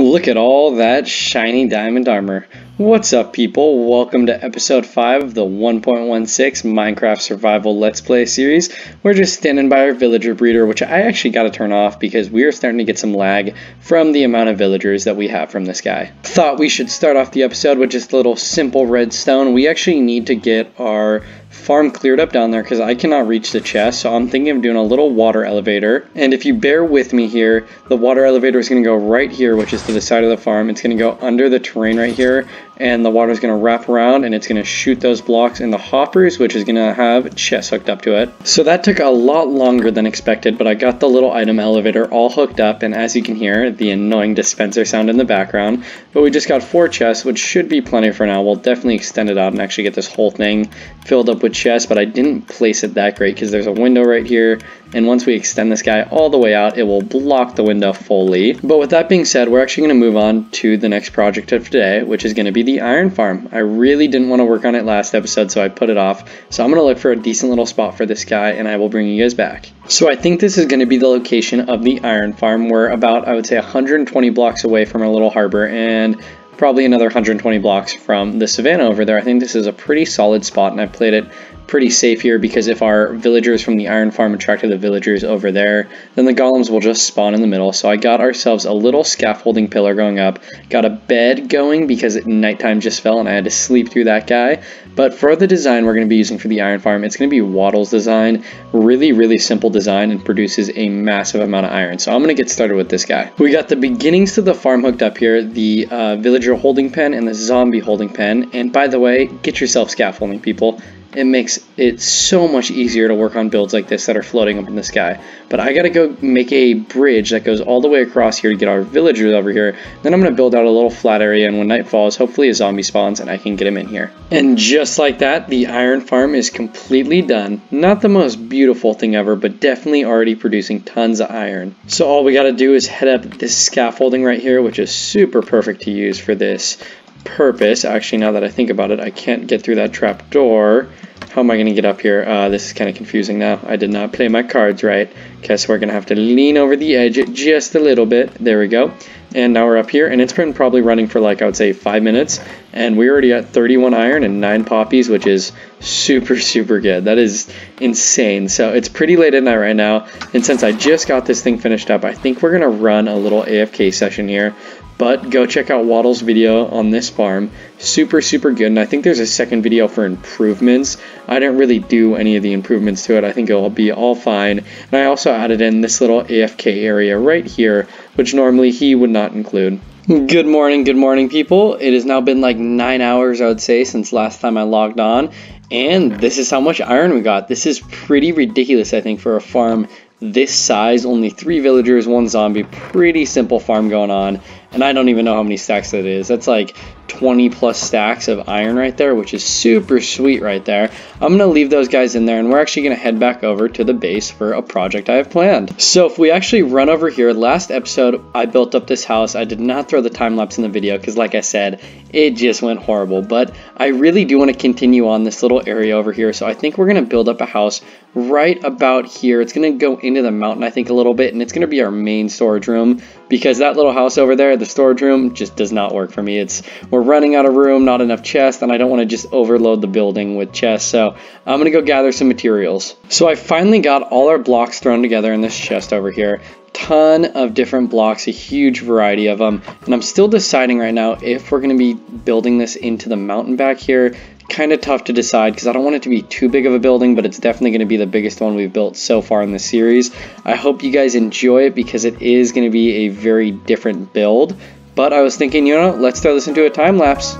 Look at all that shiny diamond armor. What's up people? Welcome to episode 5 of the 1.16 Minecraft Survival Let's Play series. We're just standing by our villager breeder, which I actually got to turn off because we are starting to get some lag from the amount of villagers that we have from this guy. Thought we should start off the episode with just a little simple redstone. We actually need to get our farm cleared up down there because I cannot reach the chest, so I'm thinking of doing a little water elevator. And if you bear with me here, the water elevator is going to go right here, which is to the side of the farm. It's going to go under the terrain right here, and the water is going to wrap around, and it's going to shoot those blocks in the hoppers, which is going to have chests hooked up to it. So that took a lot longer than expected, but I got the little item elevator all hooked up, and as you can hear, the annoying dispenser sound in the background. But we just got four chests, which should be plenty for now. We'll definitely extend it out and actually get this whole thing filled up with chests, but I didn't place it that great because there's a window right here, and once we extend this guy all the way out, it will block the window fully. But with that being said, we're actually going to move on to the next project of today, which is going to be the iron farm. I really didn't want to work on it last episode, so I put it off. So I'm going to look for a decent little spot for this guy, and I will bring you guys back. So I think this is going to be the location of the iron farm. We're about, I would say, 120 blocks away from our little harbor, and probably another 120 blocks from the savannah over there. I think this is a pretty solid spot, and I've played it pretty safe here because if our villagers from the iron farm attracted the villagers over there, then the golems will just spawn in the middle. So I got ourselves a little scaffolding pillar going up, got a bed going because nighttime just fell and I had to sleep through that guy. But for the design we're going to be using for the iron farm, it's going to be Wattles' design. Really, really simple design and produces a massive amount of iron. So I'm going to get started with this guy. We got the beginnings to the farm hooked up here, the uh, villager holding pen and the zombie holding pen. And by the way, get yourself scaffolding, people it makes it so much easier to work on builds like this that are floating up in the sky. But I gotta go make a bridge that goes all the way across here to get our villagers over here. Then I'm gonna build out a little flat area and when night falls, hopefully a zombie spawns and I can get him in here. And just like that, the iron farm is completely done. Not the most beautiful thing ever, but definitely already producing tons of iron. So all we gotta do is head up this scaffolding right here, which is super perfect to use for this purpose. Actually, now that I think about it, I can't get through that trap door. How am I going to get up here? Uh, this is kind of confusing now. I did not play my cards right. Okay, so we're going to have to lean over the edge just a little bit. There we go. And now we're up here, and it's been probably running for like, I would say, five minutes. And we're already at 31 iron and 9 poppies, which is super, super good. That is insane. So it's pretty late at night right now. And since I just got this thing finished up, I think we're going to run a little AFK session here. But go check out Wattles' video on this farm. Super, super good. And I think there's a second video for improvements. I didn't really do any of the improvements to it. I think it'll be all fine. And I also added in this little AFK area right here, which normally he would not include. Good morning, good morning, people. It has now been like nine hours, I would say, since last time I logged on. And this is how much iron we got. This is pretty ridiculous, I think, for a farm this size, only three villagers, one zombie, pretty simple farm going on. And I don't even know how many stacks that is. That's like 20 plus stacks of iron right there, which is super sweet right there. I'm to leave those guys in there and we're actually to head back over to the base for a project I have planned. So if we actually run over here, last episode I built up this house. I did not throw the time lapse in the video because like I said, it just went horrible. But I really do want to continue on this little area over here. So I think we're to build up a house right about here. It's to go into the mountain, I think, a little bit, and it's to be our main storage room because that little house over there, the storage room, just does not work for me. It's We're running out of room, not enough chests, and I don't want to just overload the building with chests, so I'm going to go gather some materials. So I finally got all our blocks thrown together in this chest over here ton of different blocks, a huge variety of them. And I'm still deciding right now if we're going to be building this into the mountain back here kind of tough to decide because I don't want it to be too big of a building, but it's definitely going to be the biggest one we've built so far in the series. I hope you guys enjoy it because it is going to be a very different build. But I was thinking, you know, let's throw this into a time lapse.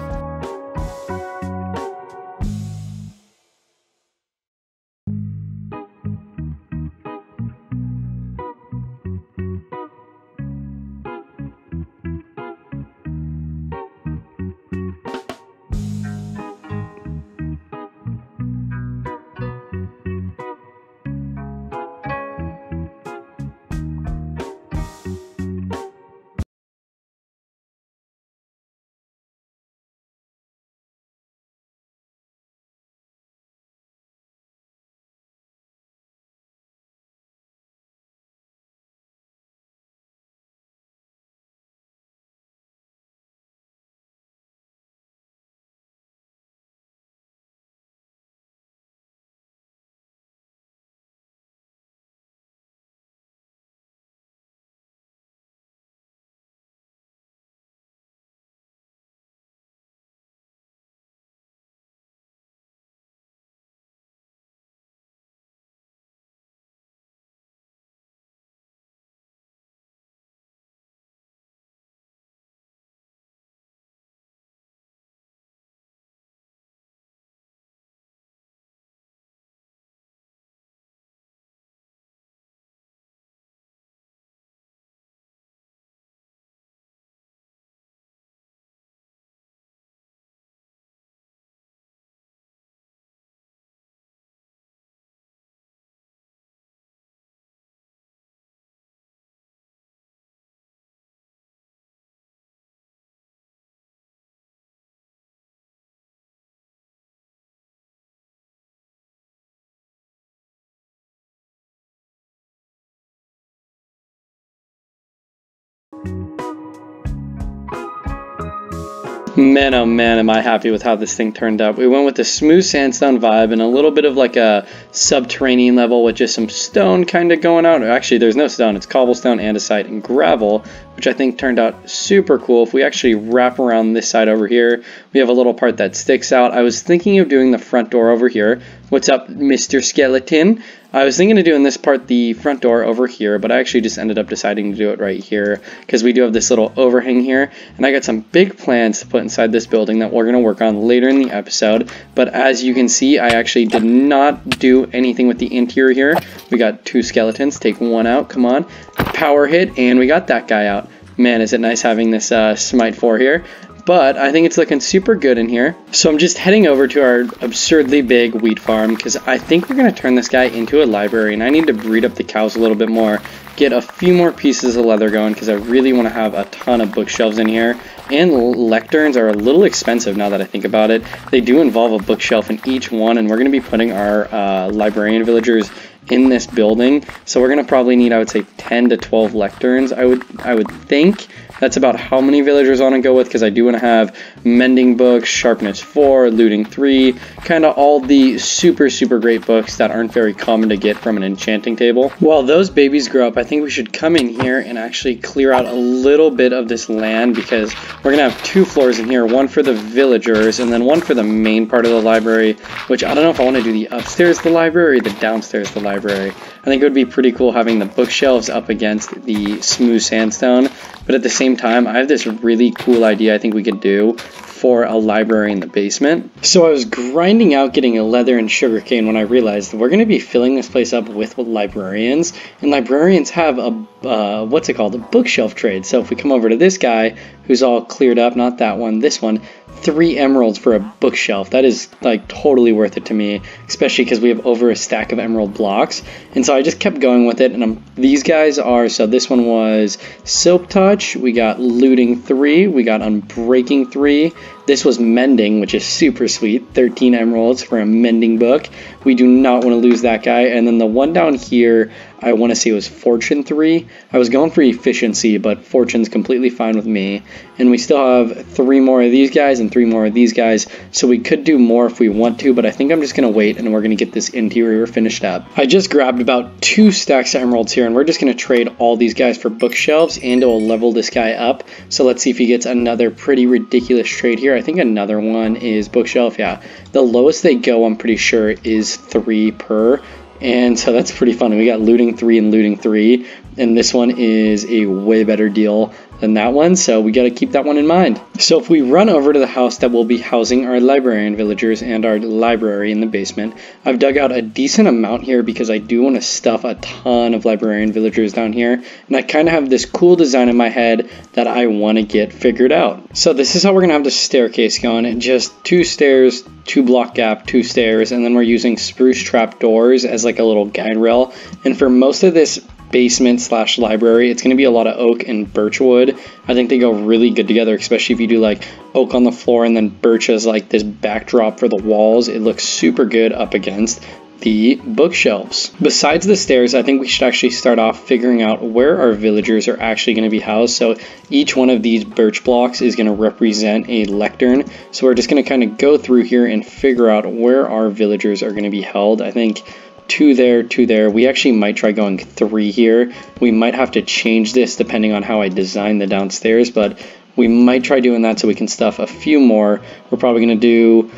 Man, oh man, am I happy with how this thing turned out. We went with the smooth sandstone vibe and a little bit of like a subterranean level with just some stone kind of going out. Actually, there's no stone, it's cobblestone, andesite, and gravel, which I think turned out super cool. If we actually wrap around this side over here, we have a little part that sticks out. I was thinking of doing the front door over here. What's up, Mr. Skeleton? I was thinking of doing this part, the front door over here, but I actually just ended up deciding to do it right here because we do have this little overhang here, and I got some big plans to put inside this building that we're going to work on later in the episode, but as you can see, I actually did not do anything with the interior here. We got two skeletons, take one out, come on, power hit, and we got that guy out. Man, is it nice having this uh, Smite 4 here but I think it's looking super good in here. So I'm just heading over to our absurdly big wheat farm because I think we're going to turn this guy into a library and I need to breed up the cows a little bit more, get a few more pieces of leather going because I really want to have a ton of bookshelves in here. And lecterns are a little expensive now that I think about it. They do involve a bookshelf in each one and we're going to be putting our uh, librarian villagers in this building. So we're going to probably need, I would say, 10 to 12 lecterns, I would, I would think. That's about how many villagers I want to go with because I do want to have Mending books, Sharpness 4, Looting 3, kind of all the super, super great books that aren't very common to get from an enchanting table. While those babies grow up, I think we should come in here and actually clear out a little bit of this land because we're going to have two floors in here, one for the villagers and then one for the main part of the library, which I don't know if I want to do the upstairs the library or the downstairs the library. I think it would be pretty cool having the bookshelves up against the smooth sandstone but at the same time, I have this really cool idea I think we could do for a library in the basement. So I was grinding out getting a leather and sugarcane when I realized we're going to be filling this place up with librarians, and librarians have a uh, what's it called, a bookshelf trade. So if we come over to this guy who's all cleared up, not that one, this one, three emeralds for a bookshelf. That is like totally worth it to me, especially because we have over a stack of emerald blocks. And so I just kept going with it. And I'm, these guys are so this one was Silk Touch. We got Looting three. We got Unbreaking three. This was Mending, which is super sweet. 13 emeralds for a mending book. We do not want to lose that guy. And then the one down here, I want to say it was Fortune 3. I was going for efficiency, but Fortune's completely fine with me. And we still have three more of these guys and three more of these guys, so we could do more if we want to, but I think I'm just going to wait and we're going to get this interior finished up. I just grabbed about two stacks of emeralds here, and we're just going to trade all these guys for bookshelves, and it will level this guy up. So let's see if he gets another pretty ridiculous trade here. I think another one is bookshelf, yeah. The lowest they go, I'm pretty sure, is three per. And so that's pretty funny. We got looting three and looting three, and this one is a way better deal than that one, so we got to keep that one in mind. So if we run over to the house that will be housing our librarian villagers and our library in the basement, I've dug out a decent amount here because I do want to stuff a ton of librarian villagers down here, and I kind of have this cool design in my head that I want to get figured out. So this is how we're to have the staircase going, just two stairs, two block gap, two stairs, and then we're using spruce trap doors as like a little guide rail. And for most of this basement slash library. It's going to be a lot of oak and birch wood. I think they go really good together, especially if you do like oak on the floor and then birch as like this backdrop for the walls. It looks super good up against the bookshelves. Besides the stairs, I think we should actually start off figuring out where our villagers are actually going to be housed. So each one of these birch blocks is going to represent a lectern. So we're just going to kind of go through here and figure out where our villagers are going to be held. I think two there, two there. We actually might try going three here. We might have to change this depending on how I design the downstairs, but we might try doing that so we can stuff a few more. We're probably going to do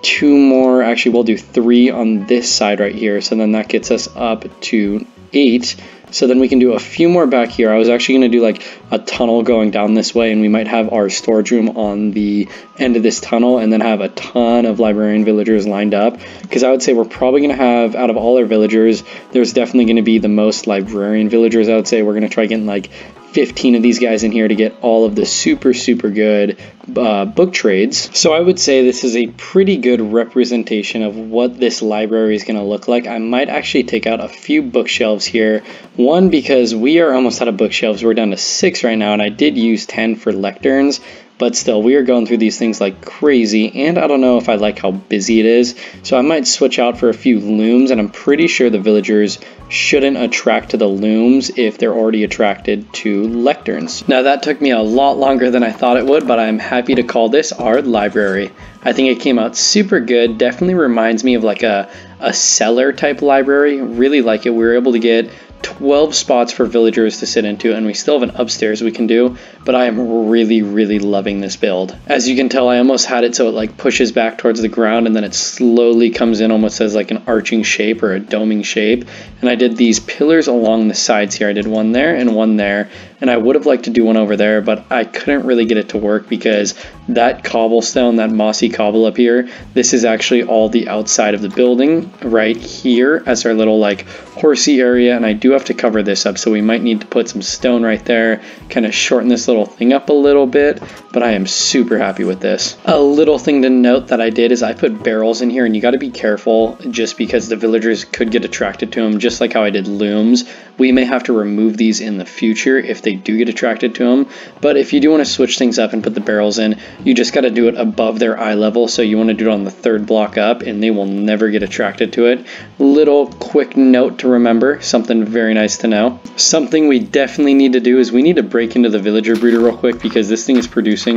two more. Actually, we'll do three on this side right here. So then that gets us up to eight. So then we can do a few more back here. I was actually going to do like a tunnel going down this way and we might have our storage room on the end of this tunnel and then have a ton of librarian villagers lined up because I would say we're probably going to have out of all our villagers there's definitely going to be the most librarian villagers I would say we're going to try getting like 15 of these guys in here to get all of the super, super good uh, book trades. So I would say this is a pretty good representation of what this library is going to look like. I might actually take out a few bookshelves here. One, because we are almost out of bookshelves. We're down to six right now, and I did use 10 for lecterns. But still, we are going through these things like crazy, and I don't know if I like how busy it is, so I might switch out for a few looms, and I'm pretty sure the villagers shouldn't attract to the looms if they're already attracted to lecterns. Now that took me a lot longer than I thought it would, but I'm happy to call this our library. I think it came out super good, definitely reminds me of like a, a cellar type library, really like it. We were able to get 12 spots for villagers to sit into, and we still have an upstairs we can do, but I am really, really loving this build. As you can tell, I almost had it so it like pushes back towards the ground and then it slowly comes in almost as like an arching shape or a doming shape. And I did these pillars along the sides here. I did one there and one there, and I would have liked to do one over there, but I couldn't really get it to work because that cobblestone, that mossy cobble up here, this is actually all the outside of the building right here as our little like horsey area, and I do have to cover this up, so we might need to put some stone right there, kind of shorten this little thing up a little bit, but I am super happy with this. A little thing to note that I did is I put barrels in here, and you got to be careful just because the villagers could get attracted to them, just like how I did looms. We may have to remove these in the future if they do get attracted to them, but if you do want to switch things up and put the barrels in, you just got to do it above their eye level, so you want to do it on the third block up, and they will never get attracted to it. Little quick note to remember, something very nice to know. Something we definitely need to do is we need to break into the villager breeder real quick because this thing is producing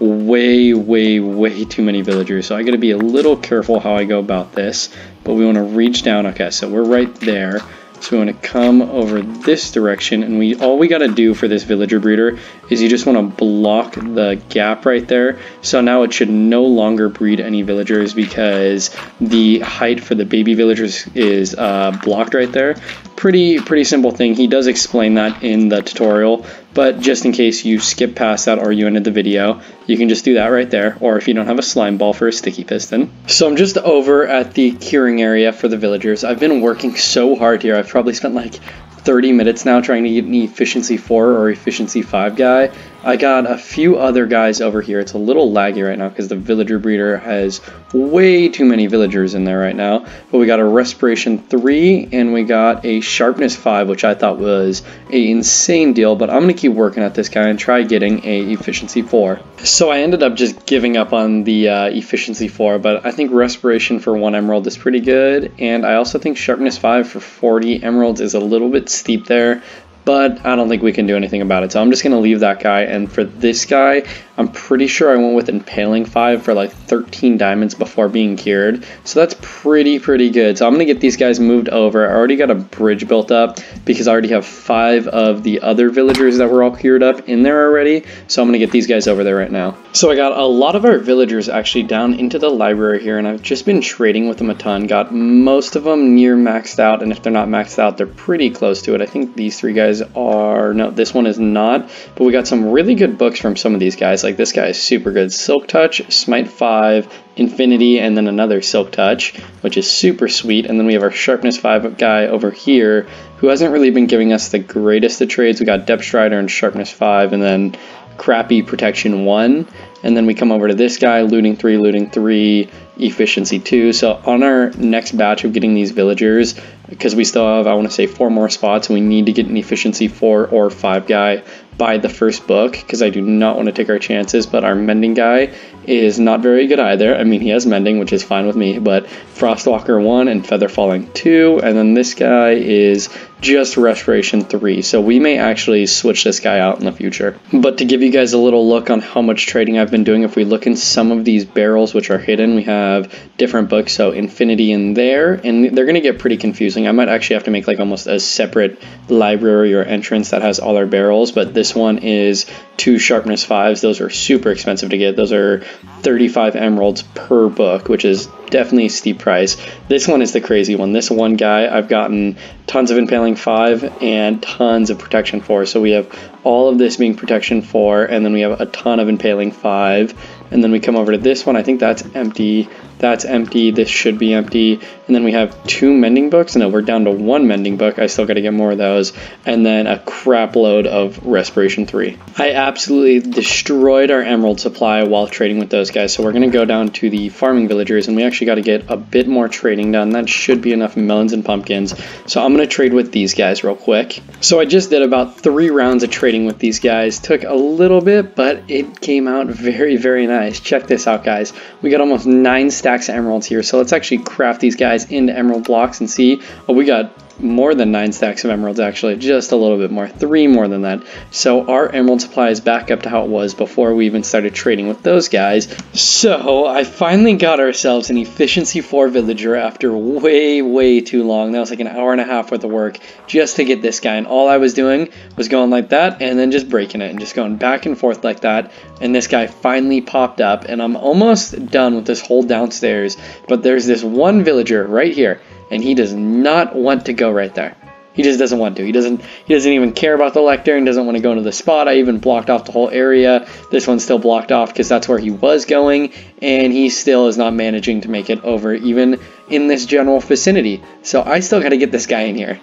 way, way, way too many villagers. So I got to be a little careful how I go about this. But we want to reach down. Okay, so we're right there. So we want to come over this direction and we all we got to do for this villager breeder is you just want to block the gap right there. So now it should no longer breed any villagers because the height for the baby villagers is uh, blocked right there. Pretty, pretty simple thing. He does explain that in the tutorial, but just in case you skip past that or you ended the video, you can just do that right there, or if you don't have a slime ball for a sticky piston. So I'm just over at the curing area for the villagers. I've been working so hard here. I've probably spent like 30 minutes now trying to get an efficiency 4 or efficiency 5 guy. I got a few other guys over here. It's a little laggy right now because the villager breeder has way too many villagers in there right now. But we got a respiration 3 and we got a sharpness 5, which I thought was a insane deal. But I'm going to keep working at this guy and try getting a efficiency 4. So I ended up just giving up on the uh, efficiency 4, but I think respiration for 1 emerald is pretty good. And I also think sharpness 5 for 40 emeralds is a little bit steep there but I don't think we can do anything about it. So I'm just going to leave that guy. And for this guy, I'm pretty sure I went with Impaling 5 for like 13 diamonds before being cured. So that's pretty, pretty good. So I'm going to get these guys moved over. I already got a bridge built up because I already have five of the other villagers that were all cured up in there already. So I'm going to get these guys over there right now. So I got a lot of our villagers actually down into the library here. And I've just been trading with them a ton. Got most of them near maxed out. And if they're not maxed out, they're pretty close to it. I think these three guys are, no, this one is not. But we got some really good books from some of these guys. Like this guy is super good. Silk Touch, Smite 5, Infinity, and then another Silk Touch, which is super sweet. And then we have our Sharpness 5 guy over here, who hasn't really been giving us the greatest of trades. We got Depth Strider and Sharpness 5, and then crappy Protection 1. And then we come over to this guy, Looting 3, Looting 3, Efficiency 2. So on our next batch of getting these villagers, because we still have, I want to say, four more spots, and we need to get an Efficiency 4 or 5 guy by the first book because I do not want to take our chances. But our mending guy is not very good either. I mean, he has mending, which is fine with me, but Frostwalker 1 and Feather Falling 2. And then this guy is just Respiration 3. So we may actually switch this guy out in the future. But to give you guys a little look on how much trading I've been doing, if we look in some of these barrels which are hidden, we have different books. So Infinity in there, and they're going to get pretty confusing. I might actually have to make like almost a separate library or entrance that has all our barrels, but this this one is two sharpness fives. Those are super expensive to get. Those are 35 emeralds per book, which is definitely a steep price. This one is the crazy one. This one guy, I've gotten tons of impaling five and tons of protection four. So we have all of this being protection four, and then we have a ton of impaling five. And then we come over to this one. I think that's empty. That's empty. This should be empty. And then we have two mending books. No, we're down to one mending book. I still got to get more of those. And then a crap load of Respiration 3. I absolutely destroyed our emerald supply while trading with those guys. So we're going to go down to the farming villagers and we actually got to get a bit more trading done. That should be enough melons and pumpkins. So I'm going to trade with these guys real quick. So I just did about three rounds of trading with these guys. Took a little bit, but it came out very, very nice. Check this out, guys. We got almost nine stacks of emeralds here. So let's actually craft these guys into emerald blocks and see. Oh, we got more than nine stacks of emeralds actually, just a little bit more, three more than that. So our emerald supply is back up to how it was before we even started trading with those guys. So I finally got ourselves an efficiency 4 villager after way, way too long. That was like an hour and a half worth of work just to get this guy. And all I was doing was going like that and then just breaking it and just going back and forth like that. And this guy finally popped up and I'm almost done with this whole downstairs. But there's this one villager right here and he does not want to go right there. He just doesn't want to. He doesn't. He doesn't even care about the lectern. Doesn't want to go into the spot. I even blocked off the whole area. This one's still blocked off because that's where he was going, and he still is not managing to make it over, even in this general vicinity. So I still got to get this guy in here.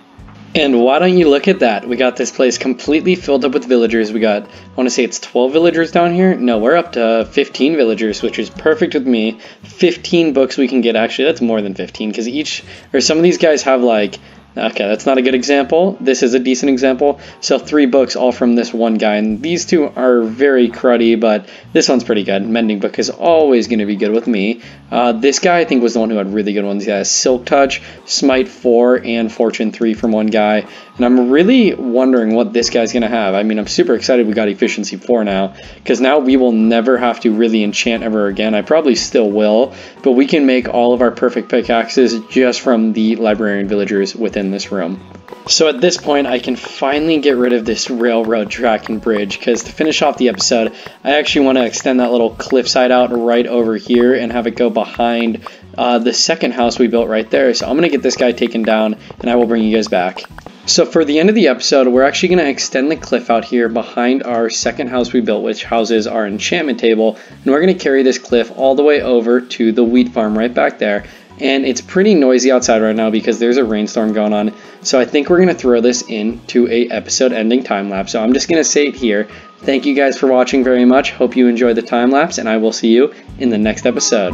And why don't you look at that? We got this place completely filled up with villagers. We got, I want to say it's 12 villagers down here. No, we're up to 15 villagers, which is perfect with me. 15 books we can get. Actually, that's more than 15 because each, or some of these guys have like Okay, that's not a good example. This is a decent example. So three books all from this one guy, and these two are very cruddy, but this one's pretty good. Mending book is always going to be good with me. Uh, this guy I think was the one who had really good ones. He has Silk Touch, Smite 4, and Fortune 3 from one guy. And I'm really wondering what this guy's going to have. I mean, I'm super excited we got Efficiency 4 now, because now we will never have to really enchant ever again. I probably still will, but we can make all of our perfect pickaxes just from the Librarian Villagers within this room. So at this point, I can finally get rid of this railroad track and bridge, because to finish off the episode, I actually want to extend that little cliffside out right over here and have it go behind uh, the second house we built right there. So I'm going to get this guy taken down, and I will bring you guys back. So for the end of the episode, we're actually going to extend the cliff out here behind our second house we built, which houses our enchantment table, and we're going to carry this cliff all the way over to the wheat farm right back there. And it's pretty noisy outside right now because there's a rainstorm going on. So I think we're going to throw this into a episode ending time lapse. So I'm just going to say it here. Thank you guys for watching very much. Hope you enjoyed the time lapse, and I will see you in the next episode.